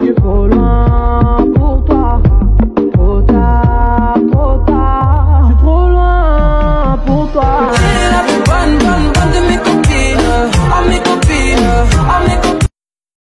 you hold on.